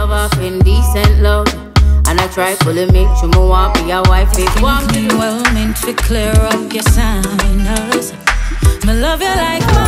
love off indecent love. And I try fully make sure my want be a wife if want me. Well meant to clear up your sinus. My love you like